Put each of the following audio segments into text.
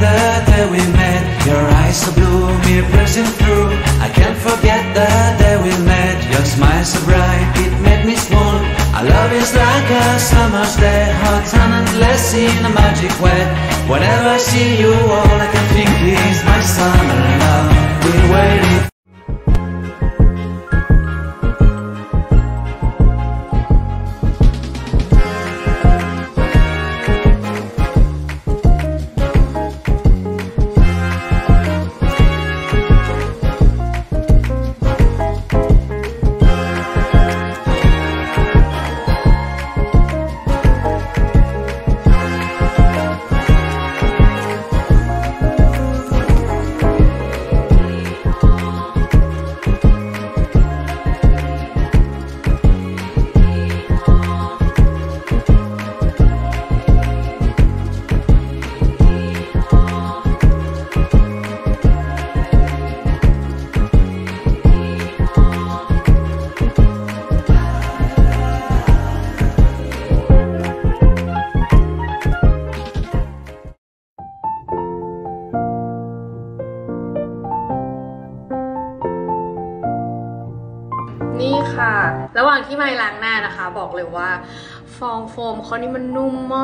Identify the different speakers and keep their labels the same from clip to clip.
Speaker 1: summer's day, we met, your eyes so blue, we're pressing through. I can't forget the day we met, your smile so bright, it made me small. I love it's like a summer stay, hot and endless in a magic way. Whenever I see you, all I can think is my summer love. Been waiting.
Speaker 2: นี่ค่ะ ระหว่างที่ไมล้างหน้านะคะ บอกเลยว่าฟองโฟมเขานี่มันนุ่มม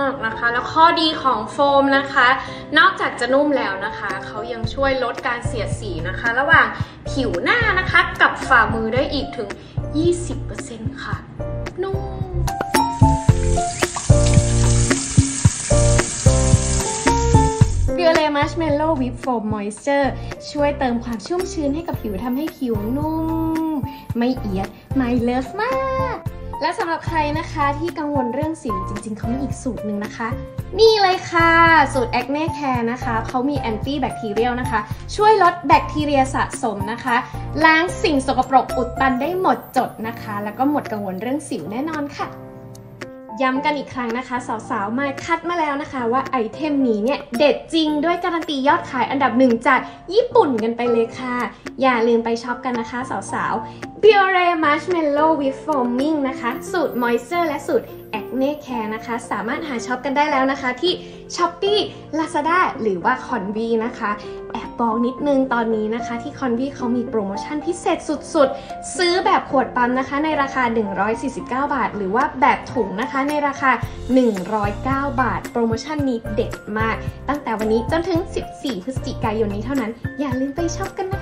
Speaker 2: ากนะคะ แล้วข้อดีของโฟมนะคะ นอกจากจะนุ่มแล้วนะคะเขายังช่วยลดการเสียดสีนะคะ ระหว่างผิวหน้านะคะกับฝ่ามือได้อีกถึง 20%ค่ะ นุ่ม b i o l e Marshmallow Whip Foam Moisture ช่วยเติมความชุ่มชื้นให้กับผิวทำให้ผิวนุ่ม ไม่เอียดไม่เลิฟมาก และสำหรับใครนะคะที่กังวลเรื่องสิวจริง ๆ เขามีอีกสูตรหนึ่งนะคะ นี่เลยค่ะ สูตร Acne Care นะคะ เขามี Anti-Bacterial นะคะ ช่วยลดแบคทีเรียสะสมนะคะ ล้างสิ่งสกปรกอุดตันได้หมดจดนะคะ แล้วก็หมดกังวลเรื่องสิวแน่นอนค่ะ ย้ำกันอีกครั้งนะคะ สาวๆ มาคัดมาแล้วนะคะ ว่า item นี้เนี่ย เด็ดจริงด้วยการการันตียอดขายอันดับหนึ่งจากญี่ปุ่นกันไปเลยค่ะ อย่าลืมไปช็อปกันนะคะ สาวๆ b i o r e Marshmallow with Foaming นะคะ สูตร Moisture และสูตร Acne Care นะคะ สามารถหาช็อปกันได้แล้วนะคะ ที่ Shopee Lazada หรือว่า Convi นะคะแอบบอกนิดนึงตอนนี้นะคะ ที่ Convi เขามีโปรโมชั่นพิเศษสุดๆ ซื้อแบบขวดปั๊มนะคะ ในราคา 149 บาท หรือว่าแบบถุงนะคะในราคา 109 บาท โปรโมชั่นนี้เด็ดมาก ตั้งแต่วันนี้จนถึง 14 พฤศจิกายนนี้เท่านั้น อย่าลืมไปช็อปกันนะคะ